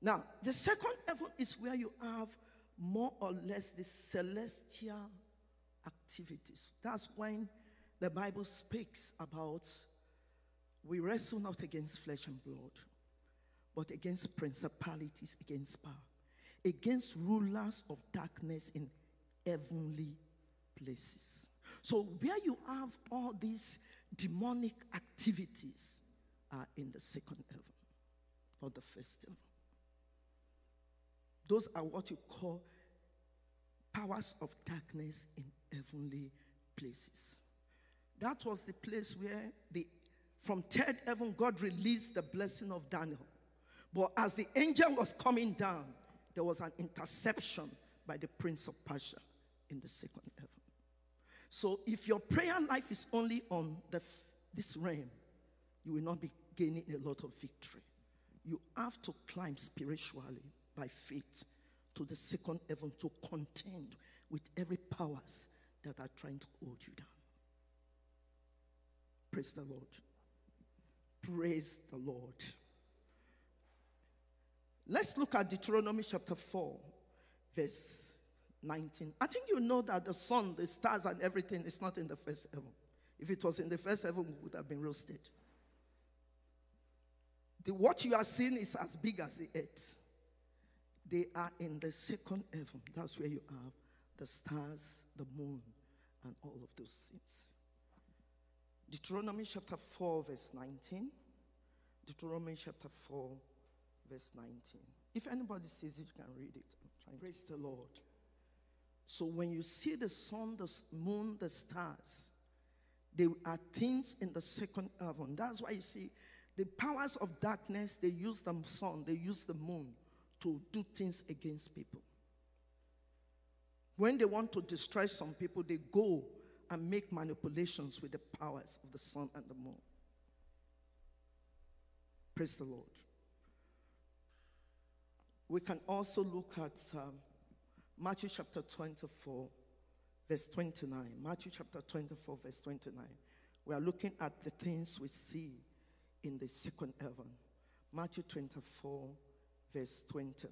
Now, the second heaven is where you have more or less the celestial activities. That's when the Bible speaks about we wrestle not against flesh and blood, but against principalities, against power, against rulers of darkness in heavenly places. So, where you have all these demonic activities are in the second heaven, not the first heaven. Those are what you call powers of darkness in heavenly places. That was the place where the from third heaven God released the blessing of Daniel. But as the angel was coming down, there was an interception by the prince of Persia in the second heaven. So if your prayer life is only on the, this realm, you will not be gaining a lot of victory. You have to climb spiritually by faith to the second heaven to contend with every powers that are trying to hold you down. Praise the Lord. Praise the Lord. Let's look at Deuteronomy chapter 4, verse 19. I think you know that the sun, the stars, and everything is not in the first heaven. If it was in the first heaven, we would have been roasted. The, what you are seeing is as big as the earth. They are in the second heaven. That's where you have the stars, the moon, and all of those things. Deuteronomy chapter 4, verse 19. Deuteronomy chapter 4, verse 19. If anybody sees it, you can read it. I'm trying. Praise the Lord. So when you see the sun, the moon, the stars, they are things in the second heaven. That's why you see the powers of darkness, they use the sun, they use the moon to do things against people. When they want to destroy some people, they go and make manipulations with the powers of the sun and the moon. Praise the Lord. We can also look at um, Matthew chapter 24, verse 29. Matthew chapter 24, verse 29. We are looking at the things we see in the second heaven. Matthew 24, verse 29.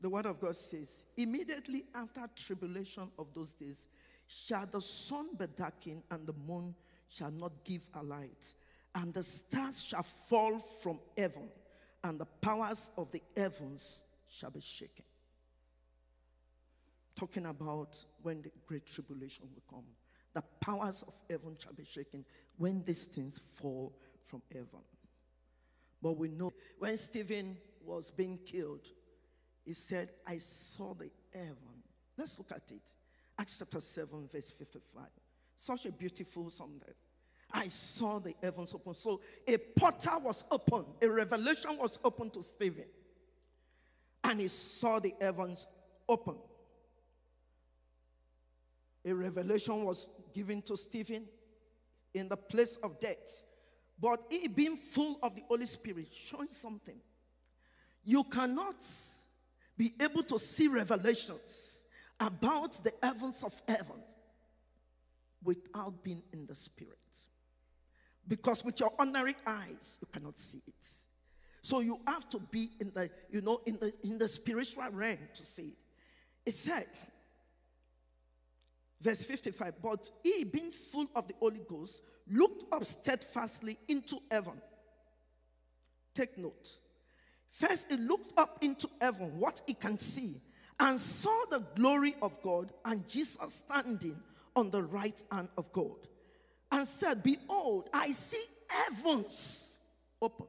The word of God says, immediately after tribulation of those days, shall the sun be darkened and the moon shall not give a light, and the stars shall fall from heaven, and the powers of the heavens shall be shaken. Talking about when the great tribulation will come. The powers of heaven shall be shaken when these things fall from heaven. But we know when Stephen was being killed, he said, I saw the heaven. Let's look at it. Acts chapter 7, verse 55. Such a beautiful that I saw the heavens open. So a portal was open, a revelation was open to Stephen. And he saw the heavens open. A revelation was given to Stephen in the place of death. But he being full of the Holy Spirit, showing something. You cannot be able to see revelations about the heavens of heaven without being in the spirit. Because with your ordinary eyes, you cannot see it. So you have to be in the, you know, in the in the spiritual realm to see it. It said, verse 55, but he being full of the Holy Ghost, looked up steadfastly into heaven. Take note. First, he looked up into heaven, what he can see, and saw the glory of God and Jesus standing on the right hand of God, and said, Behold, I see heavens open.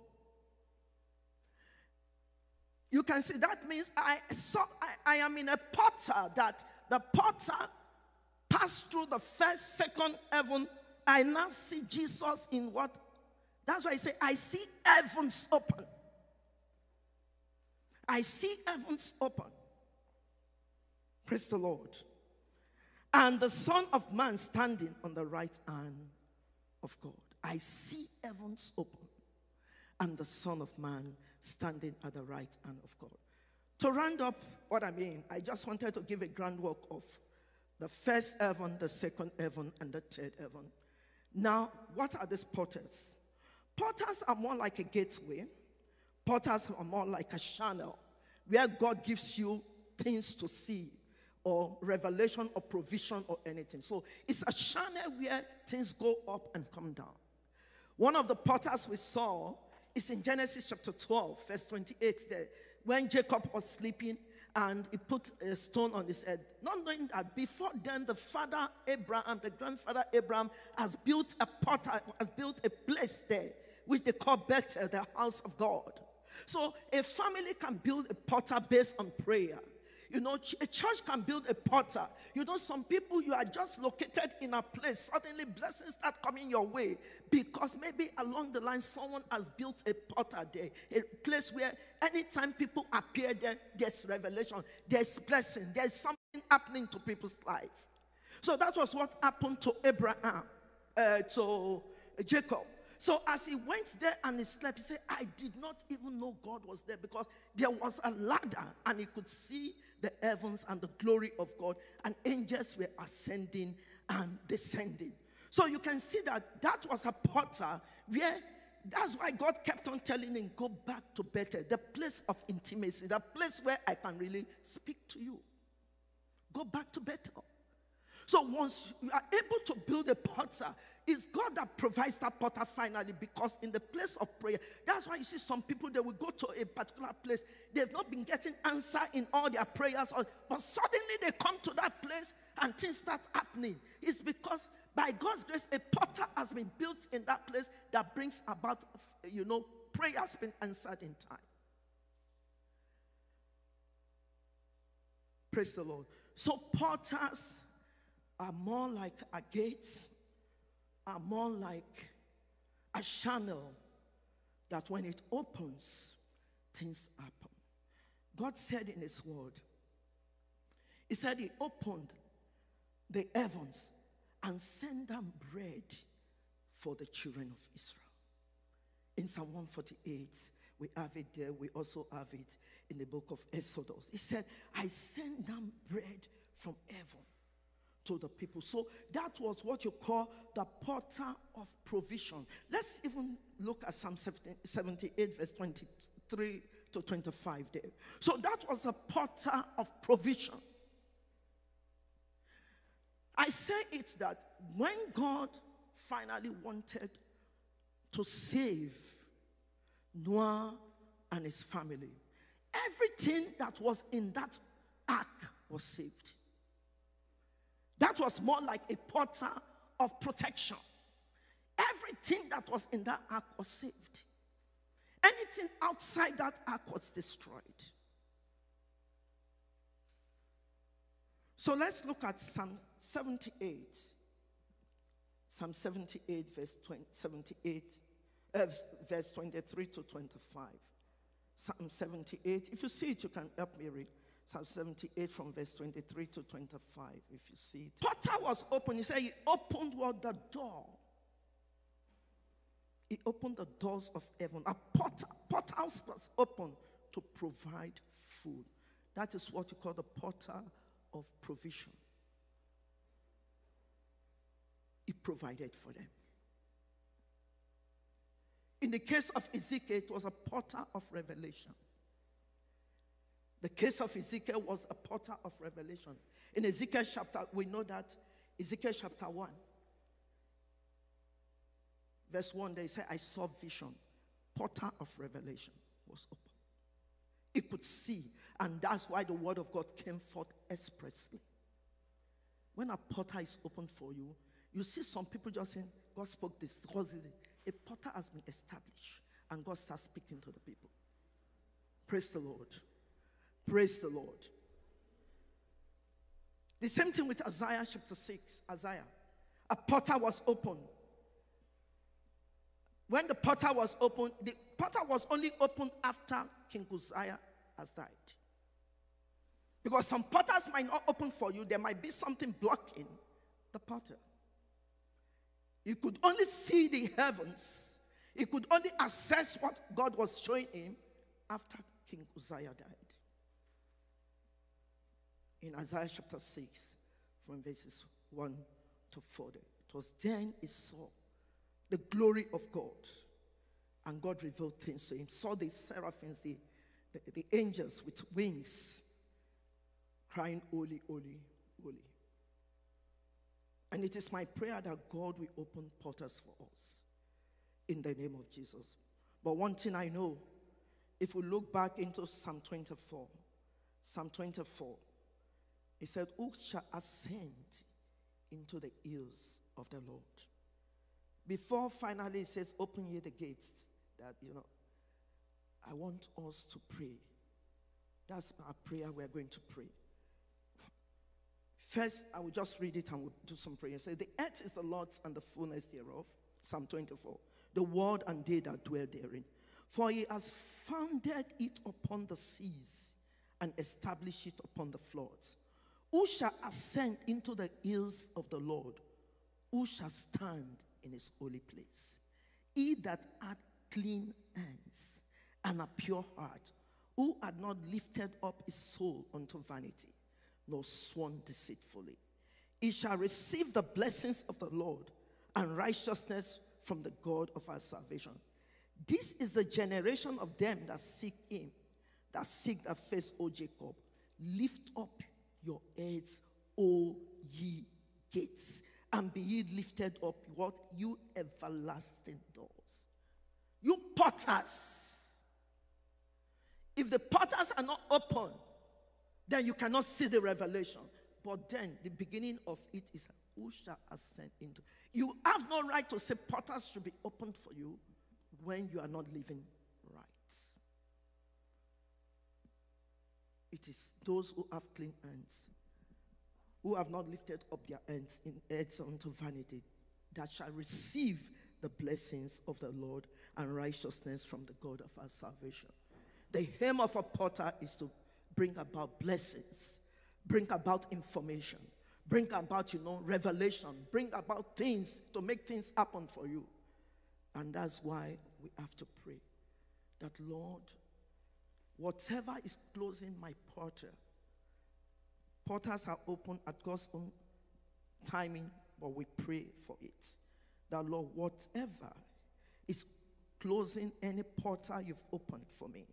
You can see that means I saw I, I am in a portal that the portal passed through the first, second heaven. I now see Jesus in what? That's why I say I see heavens open. I see heavens open. Praise the Lord. And the Son of Man standing on the right hand of God. I see heavens open. And the Son of Man standing at the right hand of God. To round up what I mean, I just wanted to give a groundwork of The first heaven, the second heaven, and the third heaven. Now, what are these portals? Portals are more like a gateway. Portals are more like a channel where God gives you things to see or revelation or provision or anything. So it's a channel where things go up and come down. One of the portals we saw is in Genesis chapter 12, verse 28, there, when Jacob was sleeping and he put a stone on his head. Not knowing that before then, the father Abraham, the grandfather Abraham, has built a portal, has built a place there, which they call Bethel, the house of God. So a family can build a portal based on prayer. You know, a church can build a portal. You know, some people, you are just located in a place, suddenly blessings start coming your way because maybe along the line someone has built a portal there, a place where anytime people appear there, there's revelation, there's blessing, there's something happening to people's life. So that was what happened to Abraham, uh, to Jacob. So as he went there and he slept, he said, I did not even know God was there because there was a ladder and he could see the heavens and the glory of God, and angels were ascending and descending. So you can see that that was a portal where that's why God kept on telling him, Go back to Bethel, the place of intimacy, the place where I can really speak to you. Go back to Bethel. So once you are able to build a portal, it's God that provides that portal finally because in the place of prayer, that's why you see some people they will go to a particular place. They've not been getting answer in all their prayers, but suddenly they come to that place and things start happening. It's because by God's grace, a portal has been built in that place that brings about, you know, prayers being answered in time. Praise the Lord. So portals are more like a gate, are more like a channel that when it opens, things happen. God said in His Word, He said He opened the heavens and sent them bread for the children of Israel. In Psalm 148, we have it there. We also have it in the book of Exodus. He said, I send them bread from heaven to the people. So that was what you call the portal of provision. Let's even look at Psalm 78, verse 23 to 25 there. So that was a portal of provision. I say it's that when God finally wanted to save Noah and his family, everything that was in that ark was saved. That was more like a portal of protection. Everything that was in that ark was saved. Anything outside that ark was destroyed. So let's look at Psalm 78. Psalm 78, verse 20, 78, uh, verse 23 to 25. Psalm 78. If you see it, you can help me read. Psalm 78 from verse 23 to 25, if you see it. Portal was open. He said he opened what the door. He opened the doors of heaven. A portal, portals was open to provide food. That is what you call the portal of provision. He provided for them. In the case of Ezekiel, it was a portal of revelation. The case of Ezekiel was a portal of revelation. In Ezekiel chapter, we know that Ezekiel chapter 1, verse 1, they say, I saw vision. Portal of revelation was open. He could see, and that's why the word of God came forth expressly. When a portal is open for you, you see some people just saying, God spoke this because a portal has been established, and God starts speaking to the people. Praise the Lord. Praise the Lord. The same thing with Isaiah chapter 6. Isaiah. A portal was open. When the portal was open, the portal was only open after King Uzziah has died. Because some portals might not open for you, there might be something blocking the portal. He could only see the heavens, he could only assess what God was showing him after King Uzziah died in Isaiah chapter 6 from verses 1 to 4. It was then he saw the glory of God. And God revealed things to him. Saw the seraphims, the, the, the angels with wings, crying, Holy, holy, holy. And it is my prayer that God will open portals for us in the name of Jesus. But one thing I know, if we look back into Psalm 24, Psalm 24, he said, Who shall ascend into the hills of the Lord? Before finally he says, Open ye the gates, that, you know, I want us to pray. That's our prayer we're going to pray. First, I will just read it and we'll do some prayer. Say, The earth is the Lord's and the fullness thereof. Psalm 24. The world and they that dwell therein. For he has founded it upon the seas and established it upon the floods. Who shall ascend into the hills of the Lord? Who shall stand in his holy place? He that hath clean hands and a pure heart, who had not lifted up his soul unto vanity, nor sworn deceitfully. He shall receive the blessings of the Lord and righteousness from the God of our salvation. This is the generation of them that seek him, that seek the face, O Jacob. Lift up your heads, O ye gates, and be ye lifted up, what you everlasting doors. You portals. If the portals are not open, then you cannot see the revelation. But then the beginning of it is who shall ascend into. You have no right to say portals should be opened for you when you are not living right. It is those who have clean hands, who have not lifted up their hands in heads unto vanity, that shall receive the blessings of the Lord and righteousness from the God of our salvation. The aim of a portal is to bring about blessings, bring about information, bring about, you know, revelation, bring about things to make things happen for you. And that's why we have to pray that, Lord, whatever is closing my portal, portals are open at God's own timing, but we pray for it. That, Lord, whatever is closing any portal you've opened for me,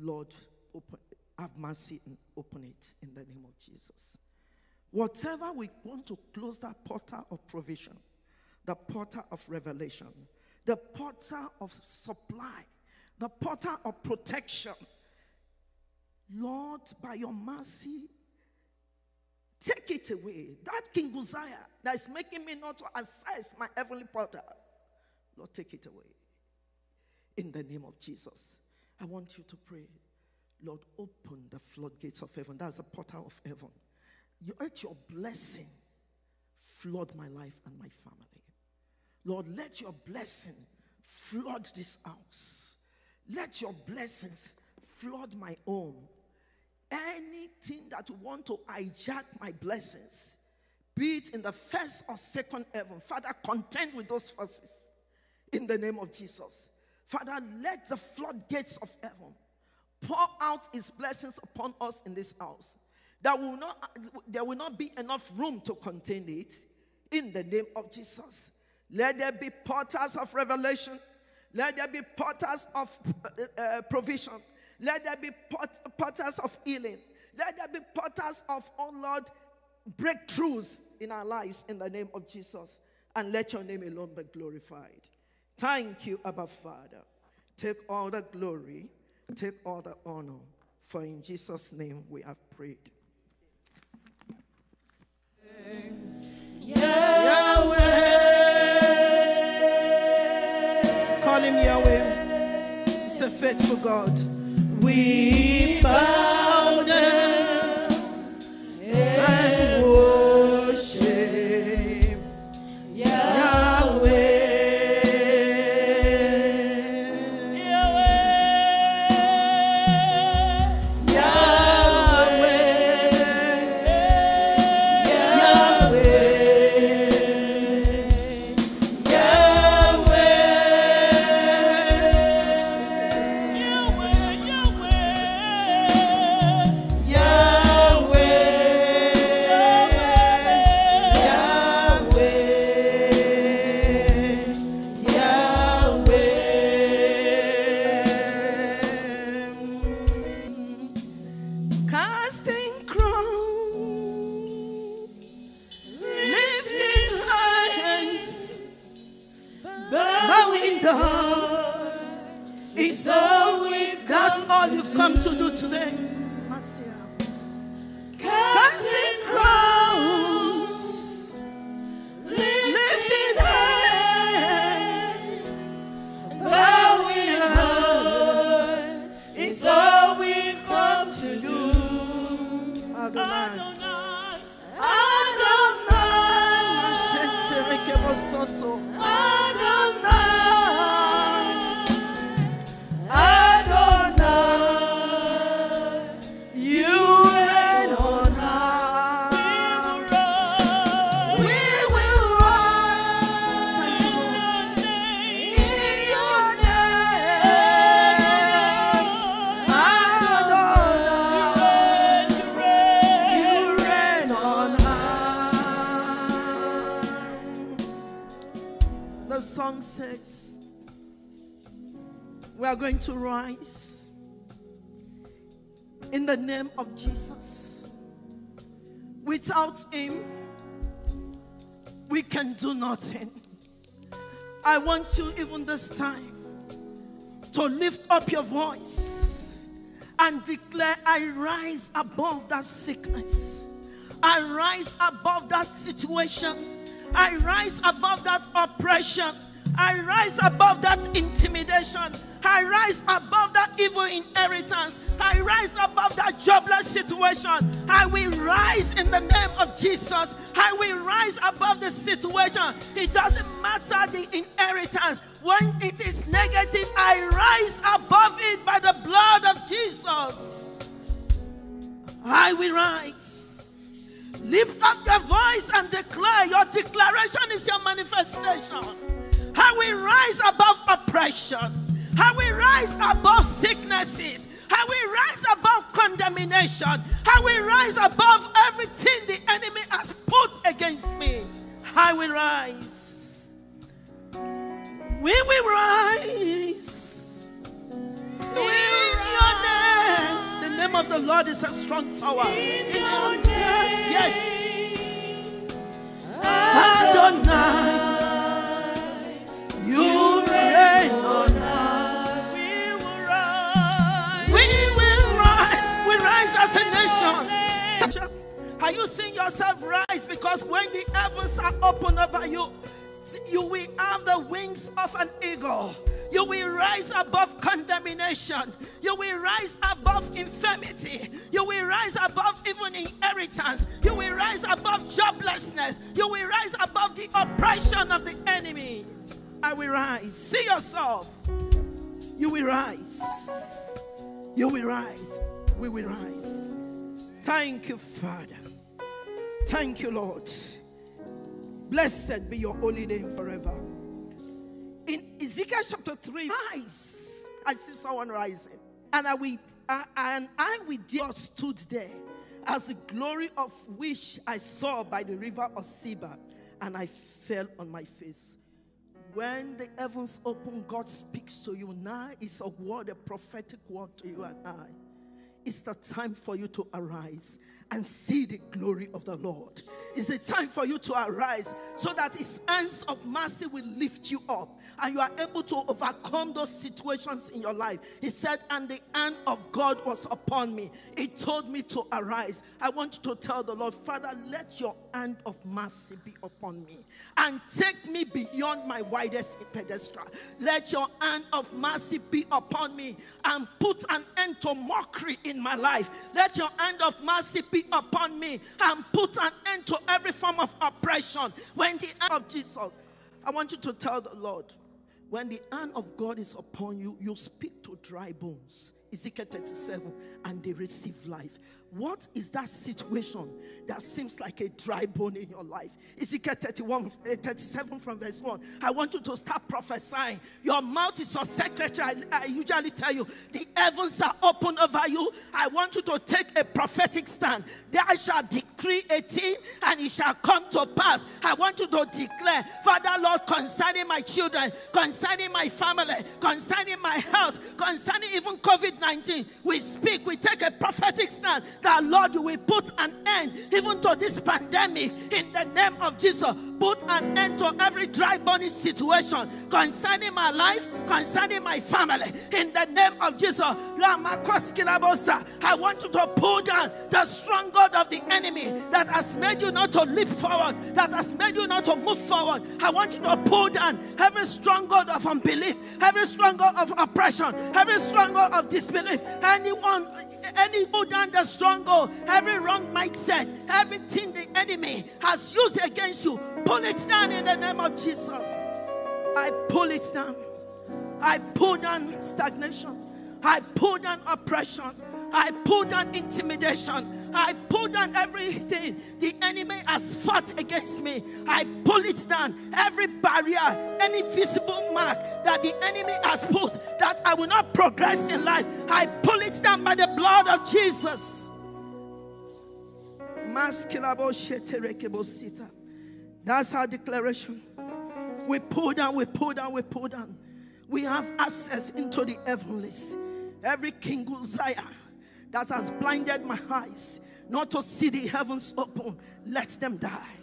Lord, open, have mercy and open it in the name of Jesus. Whatever we want to close that portal of provision, the portal of revelation, the portal of supply, the portal of protection. Lord, by your mercy, take it away. That King Uzziah that is making me not to access my heavenly portal, Lord, take it away. In the name of Jesus, I want you to pray. Lord, open the floodgates of heaven. That's the portal of heaven. You let your blessing flood my life and my family. Lord, let your blessing flood this house. Let your blessings flood my home. Anything that you want to hijack my blessings, be it in the first or second heaven, Father, contend with those forces in the name of Jesus. Father, let the floodgates of heaven pour out his blessings upon us in this house. There will not, there will not be enough room to contain it in the name of Jesus. Let there be portals of revelation. Let there be portals of uh, uh, provision. Let there be pot- portals of healing. Let there be portals of, oh Lord, breakthroughs in our lives in the name of Jesus. And let your name alone be glorified. Thank you, Abba Father. Take all the glory, take all the honor. For in Jesus' name we have prayed. Faithful God. We Adonai. Adonai. Mashente rekebo soto. Adonai. We are going to rise in the name of Jesus. Without Him, we can do nothing. I want you, even this time, to lift up your voice and declare, I rise above that sickness. I rise above that situation. I rise above that oppression. I rise above that intimidation. I rise above that evil inheritance. I rise above that jobless situation. I will rise in the name of Jesus. I will rise above the situation. It doesn't matter the inheritance. When it is negative, I rise above it by the blood of Jesus. I will rise. Lift up your voice and declare. Your declaration is your manifestation. I will rise above oppression. I we rise above sicknesses. How we rise above condemnation. How we rise above everything the enemy has put against me. I will rise. We will rise. In your name. The name of the Lord is a strong tower. In your name. Yes. Adonai. Are you seeing yourself rise? Because when the heavens are open over you, you will have the wings of an eagle. You will rise above condemnation. You will rise above infirmity. You will rise above even inheritance. You will rise above joblessness. You will rise above the oppression of the enemy. I will rise. See yourself. You will rise. You will rise. We will rise. Thank you, Father. Thank you, Lord. Blessed be your holy name forever. In Ezekiel chapter 3, rise. I see someone rising. And I will, uh, and I with dear stood there as the glory of which I saw by the river of Chebar, and I fell on my face. When the heavens open, God speaks to you. Now it's a word, a prophetic word to you and I. It's the time for you to arise and see the glory of the Lord. It's the time for you to arise so that His hands of mercy will lift you up and you are able to overcome those situations in your life. He said, And the hand of God was upon me. He told me to arise. I want you to tell the Lord, Father, let your hand of mercy be upon me and take me beyond my widest pedestal. Let your hand of mercy be upon me and put an end to mockery in my life. Let your hand of mercy be upon me and put an end to every form of oppression. When the hand of Jesus, I want you to tell the Lord, when the hand of God is upon you, you speak to dry bones. Ezekiel 37, and they receive life. What is that situation that seems like a dry bone in your life? Ezekiel 31, eh, 37 from verse 1. I want you to start prophesying. Your mouth is your secretary. I, I usually tell you, the heavens are open over you. I want you to take a prophetic stand. There I shall decree a thing and it shall come to pass. I want you to declare, Father Lord, concerning my children, concerning my family, concerning my health, concerning even COVID 19, we speak, we take a prophetic stand that Lord, you will put an end even to this pandemic in the name of Jesus. Put an end to every dry bone situation concerning my life, concerning my family in the name of Jesus. I want you to pull down the stronghold of the enemy that has made you not to leap forward, that has made you not to move forward. I want you to pull down every stronghold of unbelief, every stronghold of oppression, every strong God of disbelief. Anyone, any pull down the stronghold, every wrong mindset, everything the enemy has used against you, pull it down in the name of Jesus. I pull it down. I pull down stagnation. I pull down oppression. I pull down intimidation. I pull down everything the enemy has fought against me. I pull it down. Every barrier, any visible mark that the enemy has put that I will not progress in life, I pull it down by the blood of Jesus. That's our declaration. We pull down, we pull down, we pull down. We have access into the heavenlies. Every King Uzziah that has blinded my eyes not to see the heavens open, let them die.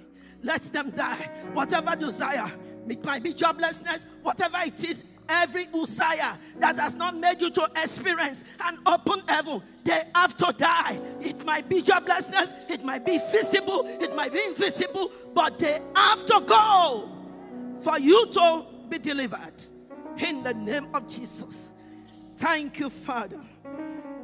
Let them die. Whatever desire, it might be joblessness, whatever it is, every Uzziah that has not made you to experience an open heaven, they have to die. It might be joblessness, it might be visible, it might be invisible, but they have to go for you to be delivered. In the name of Jesus. Thank you, Father.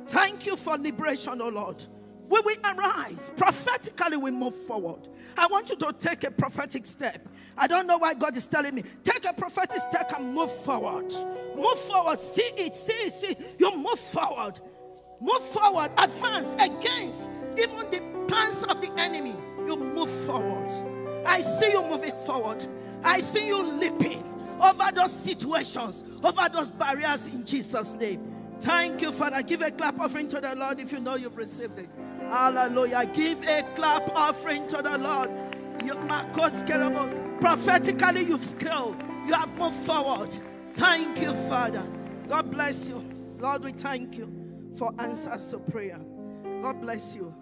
Thank you for liberation, oh Lord. When we arise, prophetically we move forward. I want you to take a prophetic step. I don't know why God is telling me. Take a prophetic step and move forward. Move forward. See it, see it, see. You move forward. Move forward. Advance against even the plans of the enemy. You move forward. I see you moving forward. I see you leaping over those situations, over those barriers in Jesus' name. Thank you, Father. Give a clap offering to the Lord if you know you've received it. Hallelujah. Give a clap offering to the Lord. You, prophetically, you've scaled. You have moved forward. Thank you, Father. God bless you. Lord, we thank you for answers to prayer. God bless you.